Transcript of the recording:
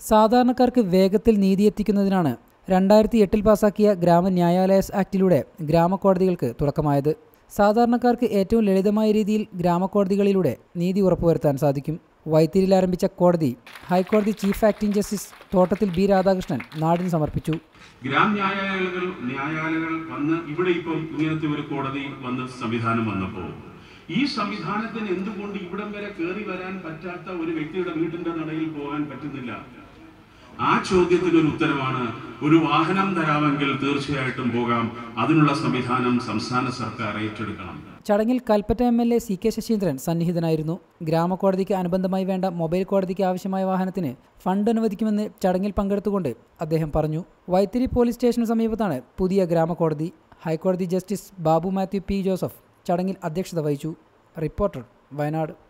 സാധാരണക്കാർക്ക് വേഗത്തിൽ നീതി എത്തിക്കുന്നതിനാണ് രണ്ടായിരത്തി എട്ടിൽ പാസാക്കിയ ഗ്രാമ ന്യായാലയസ് ആക്ടിലൂടെ ഗ്രാമകോടതികൾക്ക് തുടക്കമായത്. സാധാരണക്കാർക്ക് ഏറ്റവും ലളിതമായ രീതിയിൽ ഗ്രാമകോടതികളിലൂടെ നീതി ഉറപ്പുവരുത്താൻ സാധിക്കും. വൈത്തിരിയിൽ ആരംഭിച്ച കോടതി ഹൈക്കോടതി ചീഫ് ആക്ടിംഗ് ജസ്റ്റിസ് തോട്ടത്തിൽ ബി രാധാകൃഷ്ണൻ നാടിന് സമർപ്പിച്ചു. ഗ്രാമ ന്യായാലയങ്ങൾ വന്ന് ഇവിടെ ഇപ്പം ഇങ്ങനത്തെ ഒരു കോടതി വന്ന് സംവിധാനം വന്നപ്പോൾ ഈ സംവിധാനത്തിന് എന്തുകൊണ്ട് ഇവിടം വരെ കയറി വരാൻ പറ്റാത്ത ഒരു വ്യക്തിയുടെ വീട്ടിന്റെ നടയിൽ പോകാൻ പറ്റുന്നില്ല? ആ ചോദ്യത്തിന് ഒരു ഉത്തരമാണ്. ഒരു വാഹനം തരാമെങ്കിൽ തീർച്ചയായിട്ടും പോകാം. അതിനുള്ള സംവിധാനം സംസ്ഥാന സർക്കാർ ഏറ്റെടുക്കണം. ചടങ്ങിൽ Kalpetta M L A C K Saseendran സന്നിഹിതനായിരുന്നു. ഗ്രാമകോടതിക്ക് അനുബന്ധമായി വേണ്ട മൊബൈൽ കോടതിക്ക് ആവശ്യമായ വാഹനത്തിന് ഫണ്ട് അനുവദിക്കുമെന്ന് ചടങ്ങിൽ പങ്കെടുത്തുകൊണ്ട് അദ്ദേഹം പറഞ്ഞു. വൈത്തിരി പോലീസ് സ്റ്റേഷന് സമീപത്താണ് പുതിയ ഗ്രാമകോടതി ഹൈക്കോടതി ജസ്റ്റിസ് ബാബു മാത്യു പി ജോസഫ് ചടങ്ങിൽ അധ്യക്ഷത വഹിച്ചു. റിപ്പോർട്ടർ വയനാട്.